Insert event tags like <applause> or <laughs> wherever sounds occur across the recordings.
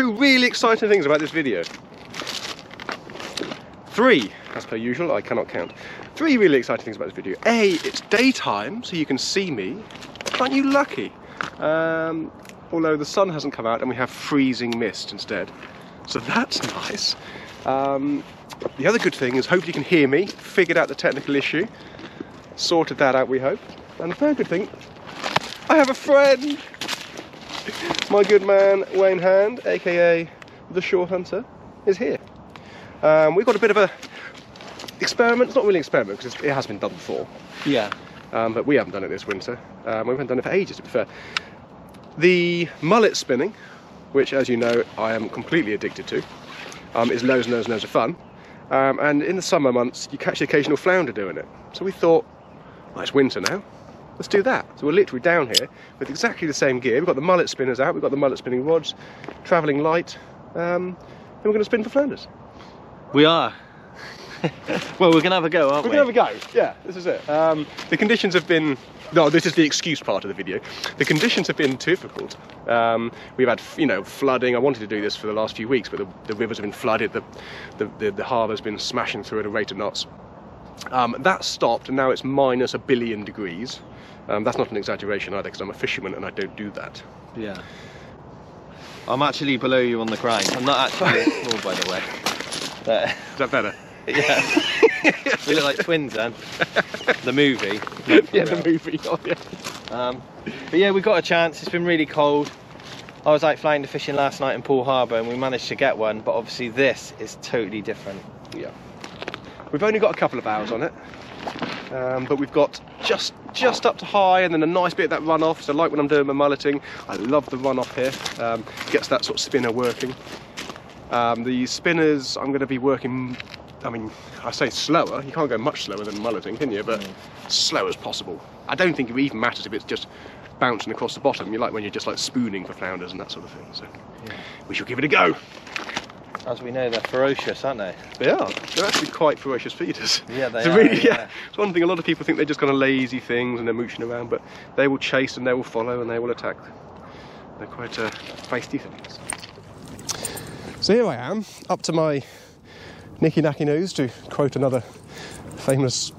two really exciting things about this video. Three, as per usual, I cannot count. Three really exciting things about this video. A, it's daytime, so you can see me. Aren't you lucky? Um, although the sun hasn't come out and we have freezing mist instead. So that's <laughs> nice. Um, the other good thing is hopefully you can hear me, figured out the technical issue, sorted that out we hope. And the third good thing, I have a friend! <laughs> My good man Wayne Hand, aka the Shore Hunter, is here. Um, we've got a bit of a experiment, it's not really an experiment because it has been done before, Yeah. um, but we haven't done it this winter. Um, we haven't done it for ages to be fair. The mullet spinning, which as you know I am completely addicted to, um, is loads and loads and loads of fun. Um, and in the summer months you catch the occasional flounder doing it. So we thought, well it's winter now, let's do that. So we're literally down here with exactly the same gear. We've got the mullet spinners out, we've got the mullet spinning rods, travelling light, um, and we're going to spin for flounders. We are. <laughs> well, we're gonna have a go, aren't We're we? going to have a go. Yeah, this is it. Um, the conditions have been. No, this is the excuse part of the video. The conditions have been difficult. Um, we've had, you know, flooding. I wanted to do this for the last few weeks, but the, the rivers have been flooded. The, the, the, the harbour's been smashing through at a rate of knots. Um, that stopped, and now it's minus a billion degrees. Um, that's not an exaggeration either, because I'm a fisherman and I don't do that. Yeah. I'm actually below you on the grind. I'm not actually oh, <laughs> by the way. But, Is that better? yeah. <laughs> we look like twins then. <laughs> The movie. yeah, the movie. Oh, yeah. Um, but yeah, we got a chance. It's been really cold. I was out flying to fishing last night in Poole Harbour and we managed to get one, but obviously this is totally different. Yeah. We've only got a couple of hours on it, um, but we've got just just up to high and then a nice bit of that runoff. So like when I'm doing my mulleting, I love the runoff here. Um, gets that sort of spinner working. Um, the spinners I'm going to be working. I mean, I say slower. You can't go much slower than mulleting, can you? But slow as possible. I don't think it even matters if it's just bouncing across the bottom. You like when you're just like spooning for flounders and that sort of thing. So we shall give it a go. As we know, they're ferocious, aren't they? They are. They're actually quite ferocious feeders. <laughs> Yeah, they it's are, Really, yeah. It's one thing. A lot of people think they're just kind of lazy things and they're mooching around, but they will chase and they will follow and they will attack. They're quite uh, feisty things. So here I am, up to my nicky nacky nose, to quote another famous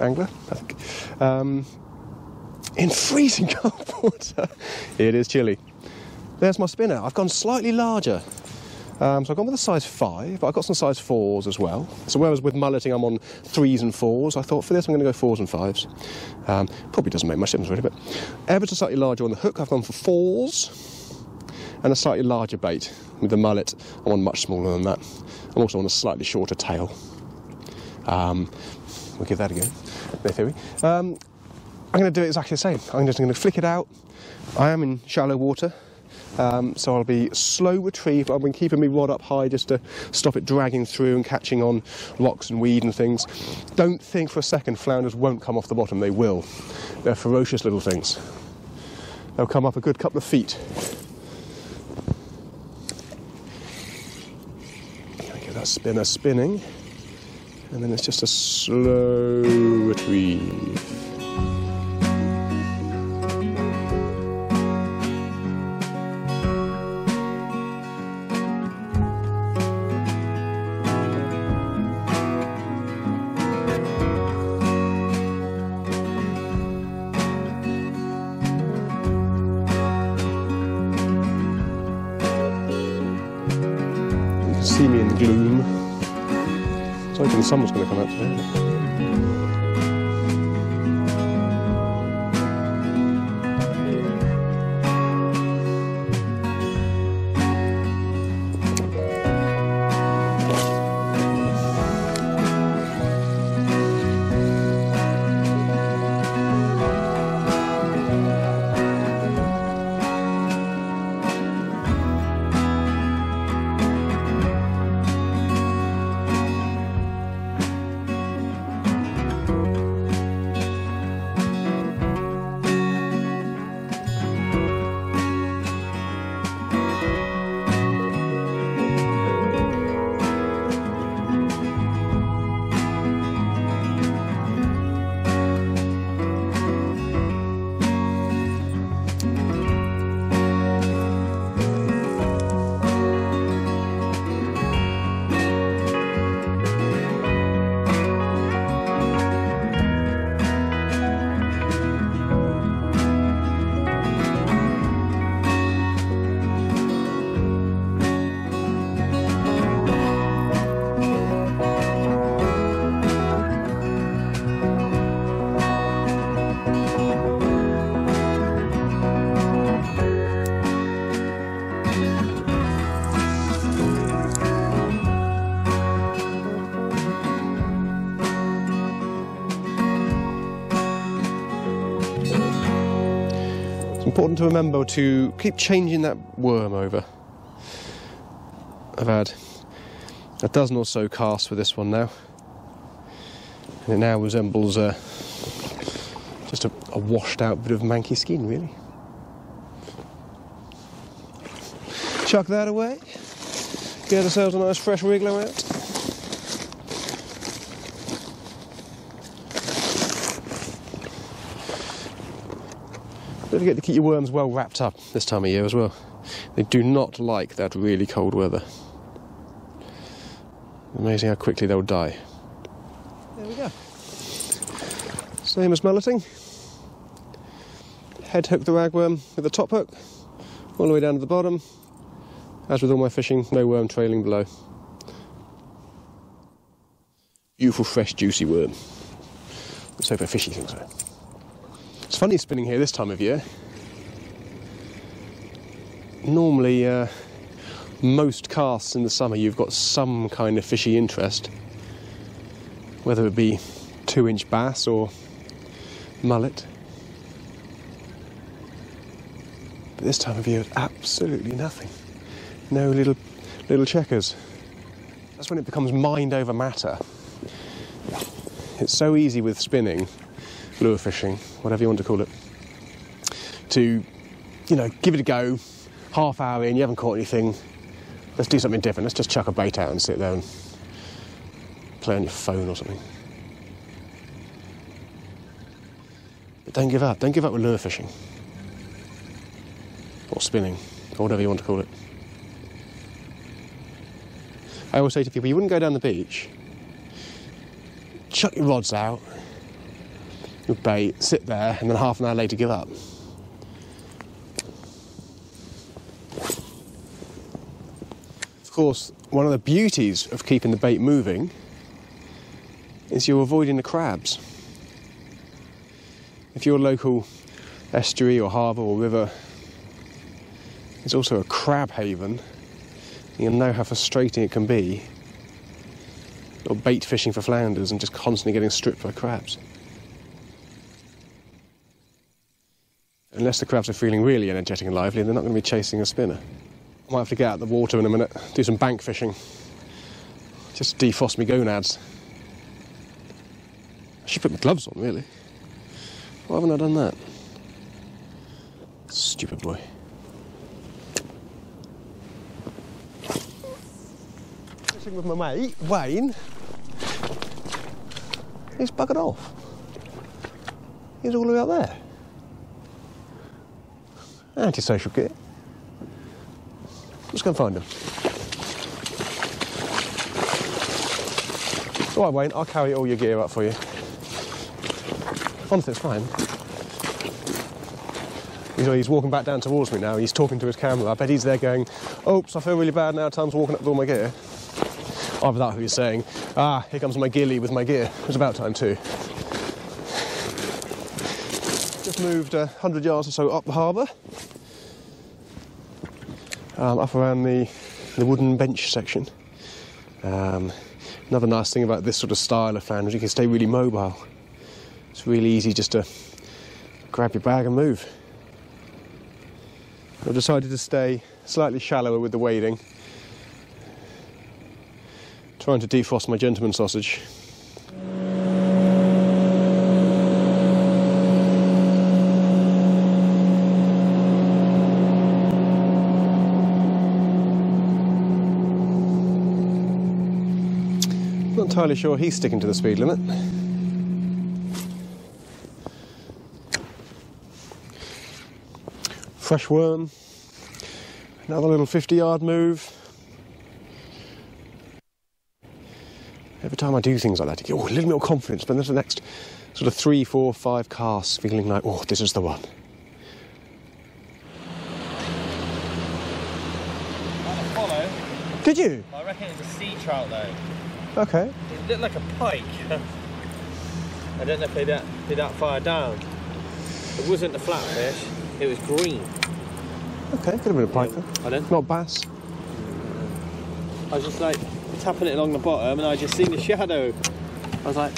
angler, I think. Um, in freezing cold <laughs> water. It is chilly. There's my spinner. I've gone slightly larger. Um, so I've gone with a size 5, but I've got some size 4s as well. So whereas with mulleting I'm on 3s and 4s, I thought for this I'm going to go 4s and 5s. Um, probably doesn't make much difference really, but ever so slightly larger on the hook, I've gone for 4s and a slightly larger bait. With the mullet, I'm on much smaller than that. I'm also on a slightly shorter tail. Um, we'll give that a go, no theory. Um, I'm going to do it exactly the same. I'm just going to flick it out. I am in shallow water, um, so I'll be slow retrieve. I've been keeping my rod up high just to stop it dragging through and catching on rocks and weed and things. Don't think for a second flounders won't come off the bottom. They will. They're ferocious little things. They'll come up a good couple of feet. Get that spinner spinning, and then it's just a slow retrieve. Gloom. It's hoping the sun was going to come out today. Important to remember to keep changing that worm over. I've had a dozen or so casts with this one now, and it now resembles a, just a, a washed out bit of manky skin, really. Chuck that away, get ourselves a nice fresh wriggler out. Don't forget to keep your worms well wrapped up this time of year as well. They do not like that really cold weather. Amazing how quickly they'll die. There we go. Same as mulleting. Head hook the ragworm with the top hook, all the way down to the bottom. As with all my fishing, no worm trailing below. Beautiful, fresh, juicy worm. Let's hope a fishy thing so. It's funny spinning here this time of year. Normally, uh, most casts in the summer, you've got some kind of fishy interest, whether it be two inch bass or mullet. But this time of year, absolutely nothing. No little, little checkers. That's when it becomes mind over matter. It's so easy with spinning lure fishing, whatever you want to call it, to, you know, give it a go, half hour in, you haven't caught anything, let's do something different, let's just chuck a bait out and sit there and play on your phone or something. But don't give up, don't give up with lure fishing. Or spinning, or whatever you want to call it. I always say to people, you wouldn't go down the beach, chuck your rods out, your bait, sit there, and then half an hour later give up. Of course, one of the beauties of keeping the bait moving is you're avoiding the crabs. If your local estuary or harbour or river is also a crab haven, you'll know how frustrating it can be. Or bait fishing for flounders and just constantly getting stripped by crabs. Unless the crabs are feeling really energetic and lively, they're not going to be chasing a spinner. I might have to get out of the water in a minute, do some bank fishing. Just defrost me gonads. I should put my gloves on, really. Why haven't I done that? Stupid boy. Fishing with my mate, Wayne. He's buggered off. He's all the way up there. Antisocial kid. Let's go and find him. All right, Wayne. I'll carry all your gear up for you. Honestly, it's fine. He's, he's walking back down towards me now. He's talking to his camera. I bet he's there going, "Oops, I feel really bad now. Tom's walking up with all my gear." Either that, who he's saying, "Ah, here comes my gilly with my gear." It's about time too. Just moved uh, 100 yards or so up the harbour um, up around the, the wooden bench section. Um, another nice thing about this sort of style of fan is you can stay really mobile. It's really easy just to grab your bag and move. I've decided to stay slightly shallower with the wading, trying to defrost my gentleman sausage. Entirely sure he's sticking to the speed limit. Fresh worm. Another little 50 yard move. Every time I do things like that, you get oh, a little more confidence, but then the next sort of three, four, five casts feeling like, oh, this is the one. Did you? I reckon it's a sea trout though. Okay. It looked like a pike. <laughs> I don't know if they're that, that far down. It wasn't a flatfish, it was green. Okay, could have been a pike. I don't Not bass. Mm. I was just like tapping it along the bottom and I just seen the shadow. I was like,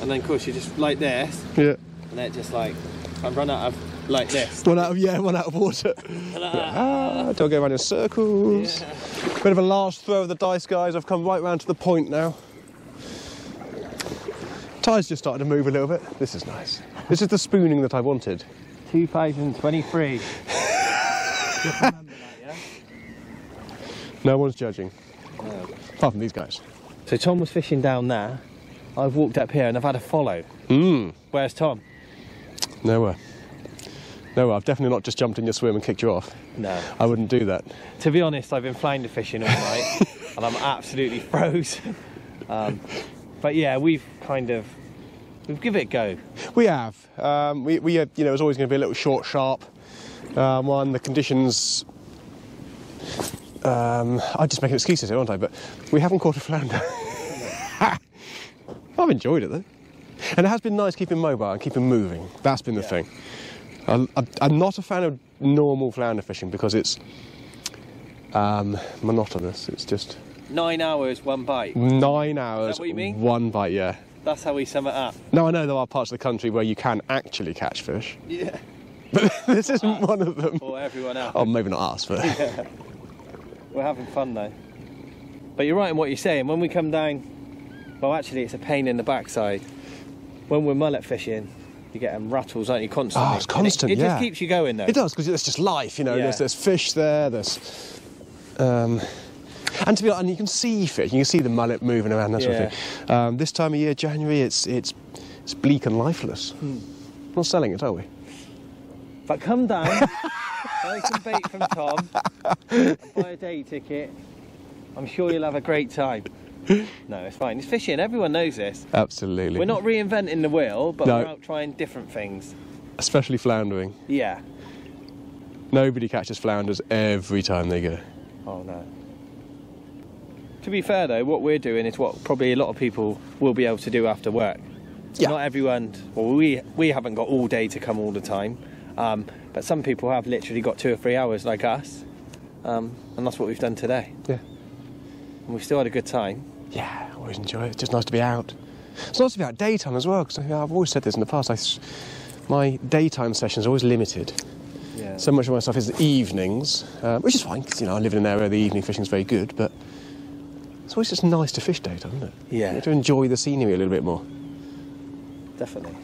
and then of course you just like this, Yeah. and then it just like, I run out of like this. One out of yeah, one out of water. ah, don't go around in circles. Bit of a last throw of the dice, guys. I've come right round to the point now. Tide's just starting to move a little bit. This is nice. This is the spooning that I wanted. 2023. <laughs> No one's judging. Apart from these guys. So Tom was fishing down there. I've walked up here and I've had a follow. Mmm. Where's Tom? Nowhere. Nowhere. I've definitely not just jumped in your swim and kicked you off. No. I wouldn't do that. To be honest, I've been flounder fishing all night <laughs> and I'm absolutely frozen. Um, but yeah, we've kind of we've give it a go. We have. Um, we, we, uh, you know, it was always going to be a little short, sharp um, one. The conditions. Um, I'm just making excuses here, aren't I? But we haven't caught a flounder. <laughs> I've enjoyed it though, and it has been nice keeping mobile and keeping moving. That's been the Yeah. thing. I'm, I'm- I'm not a fan of normal flounder fishing because it's um, monotonous. It's just Nine hours, one bite. nine hours, what you mean? one bite. Yeah. That's how we sum it up. Now I know there are parts of the country where you can actually catch fish, Yeah. but <laughs> this isn't one of them. Or everyone else. Oh, maybe not us, but <laughs> We're having fun though. But you're right in what you're saying. When we come down, well, actually, it's a pain in the backside. When we're mullet fishing, you get them rattles, aren't you, constantly? Oh, it's And it- constant, It, yeah. just keeps you going though. it does because it's just life, you know. Yeah. There's, there's fish there. There's, um, and to be honest, and you can see fish. You can see the mullet moving around. That sort of thing. Um, this time of year, January, it's it's it's bleak and lifeless. Hmm. Not selling it, are we? But come down, <laughs> buy some bait from Tom, buy a day ticket. I'm sure you'll have a great time. No, it's fine. It's fishing. Everyone knows this. Absolutely. We're not reinventing the wheel, but No. we're out trying different things. especially floundering. Yeah. Nobody catches flounders every time they go. Oh no. To be fair though, what we're doing is what probably a lot of people will be able to do after work. Yeah. Not everyone. Well, we we haven't got all day to come all the time, um, but some people have literally got two or three hours like us, um, and that's what we've done today. Yeah. And we've still had a good time. Yeah, I always enjoy it. It's just nice to be out. It's nice to be out daytime as well, because I've always said this in the past. I my daytime sessions are always limited. Yeah. So much of my stuff is evenings, uh, which is fine, because you know I live in an area where the evening fishing is very good. But it's always just nice to fish daytime, isn't it? Yeah. To enjoy the scenery a little bit more. Definitely.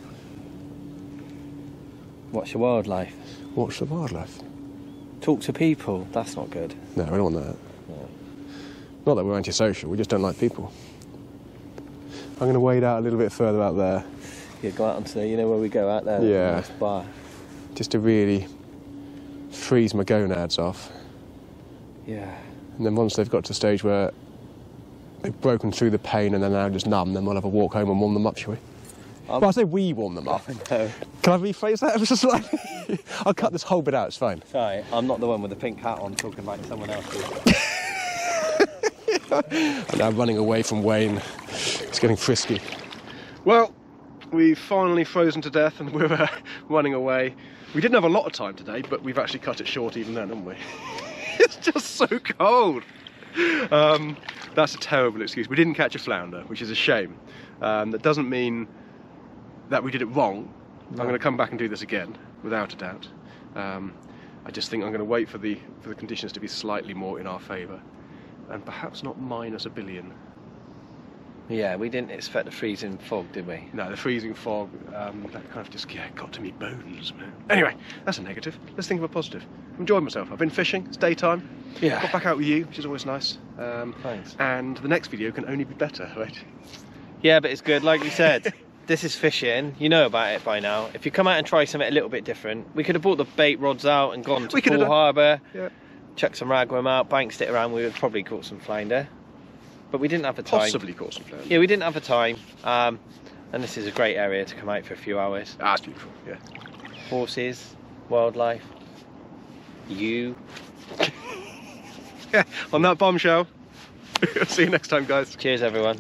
Watch the wildlife. Watch the wildlife. Talk to people. That's not good. No, I don't want that. Not that we're antisocial. We just don't like people. I'm going to wade out a little bit further out there, Yeah, go out onto the, you know where we go out there. Yeah. Nice bar. just to really freeze my gonads off. Yeah. And then once they've got to the stage where they've broken through the pain and they're now just numb, then we'll have a walk home and warm them up, shall we? Um, well, I say we warm them up. <laughs> No. Can I rephrase that <laughs> so slightly? <laughs> I'll cut this whole bit out, it's fine. Sorry, I'm not the one with the pink hat on talking like someone else. <laughs> I'm now running away from Wayne. It's getting frisky. Well, we've finally frozen to death and <laughs> we're uh, running away. We didn't have a lot of time today, but we've actually cut it short even then, haven't we? <laughs> it's just so cold. Um, that's a terrible excuse. We didn't catch a flounder, which is a shame. Um, that doesn't mean that we did it wrong. I'm going to come back and do this again, without a doubt. Um, I just think I'm going to wait for the for the conditions to be slightly more in our favour, and perhaps not minus a billion. Yeah, we didn't expect the freezing fog, did we? No, the freezing fog, um, that kind of just yeah, got to me bones, man. Anyway, that's a negative. Let's think of a positive. I'm enjoying myself. I've been fishing. It's daytime. Yeah. Got back out with you, which is always nice. Um, Thanks. And the next video can only be better, right? Yeah, but it's good. Like you said, <laughs> this is fishing. You know about it by now. If you come out and try something a little bit different, we could have brought the bait rods out and gone to We done- Harbour, Yeah. Chucked some ragworm out, banked it around. We would probably caught some flounder, but we didn't have the time. Possibly caught some flounder. Yeah, we didn't have the time. Um, and this is a great area to come out for a few hours. Ah, it's beautiful. Yeah. Horses, wildlife, you. Yeah. <laughs> On that bombshell. <laughs> See you next time, guys. Cheers, everyone.